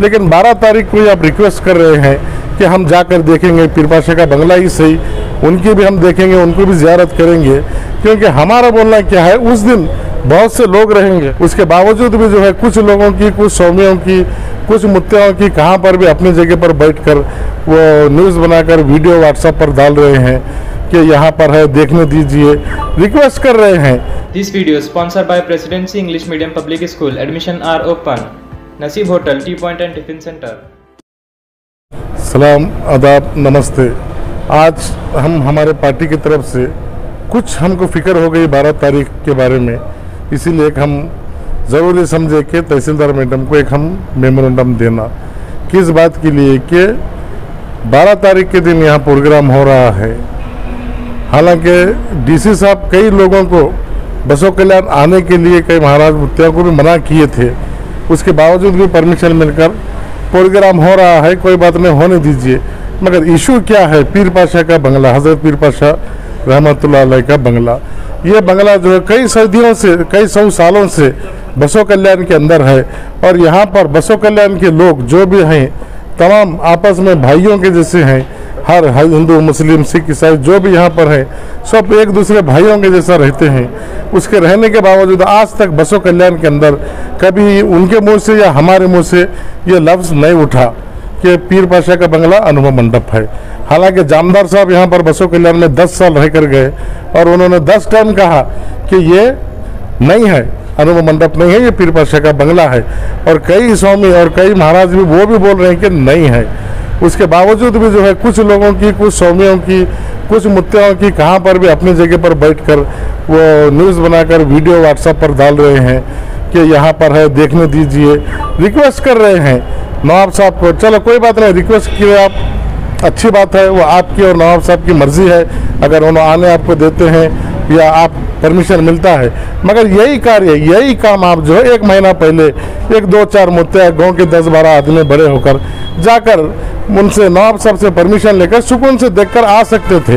लेकिन 12 तारीख को ही आप रिक्वेस्ट कर रहे हैं कि हम जाकर देखेंगे, पीर पाशा का बंगला ही सही, उनकी भी हम देखेंगे, उनको भी जियारत करेंगे। क्योंकि हमारा बोलना क्या है, उस दिन बहुत से लोग रहेंगे। उसके बावजूद भी जो है, कुछ लोगों की, कुछ सौमियों की, कुछ मुद्दों की कहाँ पर भी अपनी जगह पर बैठकर वो न्यूज़ बनाकर वीडियो व्हाट्सएप पर डाल रहे हैं कि यहाँ पर है, देखने दीजिए। रिक्वेस्ट कर रहे हैं। This video is sponsored by Presidency English Medium Public School. Admission are Naseeb Hotel, Tea Point and Tiffin Center. सलाम आदाब नमस्ते। आज हम हमारे पार्टी की तरफ़ से कुछ हमको फ़िक्र हो गई बारह तारीख के बारे में इसीलिए हम ज़रूरी समझे कि तहसीलदार मैडम को एक हम मेमोरेंडम देना। किस बात के लिए कि बारह तारीख के दिन यहाँ प्रोग्राम हो रहा है। हालाँकि डीसी साहब कई लोगों को बसों कल्याण आने के लिए कई महाराज मुत्तियों को भी मना किए थे उसके बावजूद भी परमिशन मिलकर प्रोग्राम हो रहा है, कोई बात नहीं, होने दीजिए। मगर इशू क्या है? पीर पाशा का बंगला, हज़रत पीर पाशा रहमतुल्लाह का बंगला। ये बंगला जो है, कई सदियों से, कई सौ सालों से बसों कल्याण के अंदर है। और यहाँ पर बसों कल्याण के लोग जो भी हैं, तमाम आपस में भाइयों के जैसे हैं, हर हिंदू, मुस्लिम, सिख, ईसाई, जो भी यहाँ पर हैं, सब एक दूसरे भाइयों के जैसा रहते हैं। उसके रहने के बावजूद आज तक बसों कल्याण के अंदर कभी उनके मुँह से या हमारे मुँह से ये लफ्ज़ नहीं उठा कि पीर पाशा का बंगला अनुभव मंडप है। हालाँकि जामदार साहब यहाँ पर बसों कल्याण में 10 साल रह कर गए और उन्होंने 10 टाइम कहा कि ये नहीं है, अनुभव मंडप नहीं है, ये पीर पाशा का बंगला है। और कई स्वामी और कई महाराज भी वो भी बोल रहे हैं कि नहीं है। उसके बावजूद भी जो है कुछ लोगों की, कुछ स्वामियों की, कुछ मुद्दों की कहाँ पर भी अपनी जगह पर बैठकर वो न्यूज़ बनाकर वीडियो व्हाट्सएप पर डाल रहे हैं कि यहाँ पर है, देखने दीजिए। रिक्वेस्ट कर रहे हैं नवाब साहब को। चलो, कोई बात नहीं रिक्वेस्ट किए आप। अच्छी बात है, वो आपकी और नवाब साहब की मर्ज़ी है। अगर उन्होंने आने आपको देते हैं या आप परमिशन मिलता है। मगर यही कार्य, यही काम आप जो है एक महीना पहले, एक दो चार मुद्दे गाँव के दस बारह आदमी बड़े होकर जाकर उनसे नवाब साहब से परमिशन लेकर सुकून से देखकर आ सकते थे।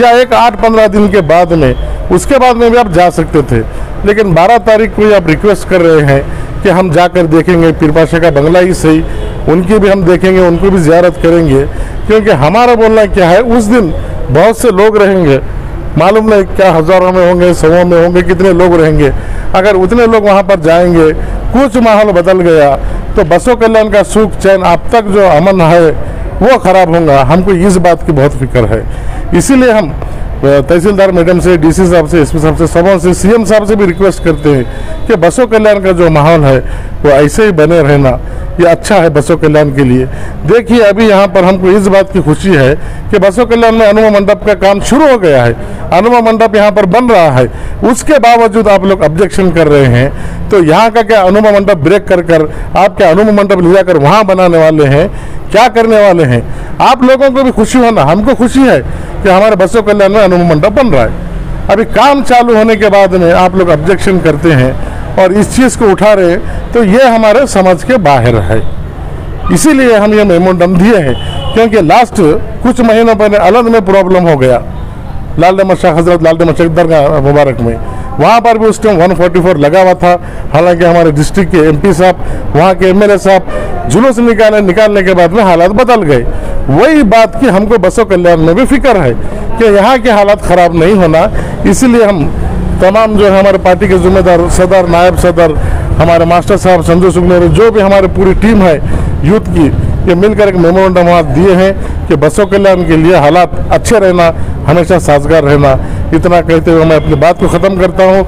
या एक आठ पंद्रह दिन के बाद में, उसके बाद में भी आप जा सकते थे। लेकिन बारह तारीख को आप रिक्वेस्ट कर रहे हैं कि हम जाकर देखेंगे पीर का बंगला ही सही, उनकी भी हम देखेंगे, उनको भी जियारत करेंगे। क्योंकि हमारा बोलना क्या है, उस दिन बहुत से लोग रहेंगे मालूम नहीं क्या हज़ारों में होंगे सौों में होंगे, कितने लोग रहेंगे। अगर उतने लोग वहाँ पर जाएँगे, कुछ माहौल बदल गया तो बसों कल्याण का सुख चैन अब तक जो अमन है, वो खराब होगा। हमको इस बात की बहुत फ़िक्र है। इसीलिए हम तहसीलदार मैडम से, डीसी साहब से, एसपी साहब से, सबों से, सीएम साहब से भी रिक्वेस्ट करते हैं कि बसों कल्याण का जो माहौल है, वो ऐसे ही बने रहना। ये अच्छा है बसों कल्याण के लिए। देखिए, अभी यहाँ पर हमको इस बात की खुशी है कि बसों कल्याण में अनुमा मंडप का काम शुरू हो गया है। अनुमा मंडप यहाँ पर बन रहा है। उसके बावजूद आप लोग ऑब्जेक्शन कर रहे हैं। तो यहाँ का क्या अनुमा मंडप ब्रेक कर कर आप क्या अनुमा मंडप ले जाकर वहाँ बनाने वाले हैं? क्या करने वाले हैं? आप लोगों को भी खुशी होना, हमको खुशी है कि हमारे बसों कल्याण में अनुमा मंडप बन रहा है। अभी काम चालू होने के बाद में आप लोग ऑब्जेक्शन करते हैं। और इस चीज़ को उठा रहे तो ये हमारे समझ के बाहर है। इसीलिए हम ये मेमोडम दिए हैं, क्योंकि लास्ट कुछ महीनों पहले अलग में प्रॉब्लम हो गया। लाल शाह हज़रत लाल शेख दरगाह मुबारक में। वहाँ पर भी उस टाइम 144 लगा हुआ था। हालाँकि हमारे डिस्ट्रिक्ट के एमपी साहब, वहाँ के एमएलए साहब जुलूस निकाले निकालने के बाद में हालात बदल गए। वही बात की हमको बसों कल्याण में भी फ़िक्र है कि यहाँ के हालात ख़राब नहीं होना, इसीलिए हम तमाम जो है हमारे पार्टी के जिम्मेदार सदर नायब सदर हमारे मास्टर साहब संजय सुगनेर, जो भी हमारी पूरी टीम है यूथ की, ये मिलकर एक मेमोरेंडम वहाँ दिए हैं कि बसों कल्याण के लिए हालात अच्छे रहना, हमेशा साजगार रहना। इतना कहते हुए मैं अपनी बात को ख़त्म करता हूँ।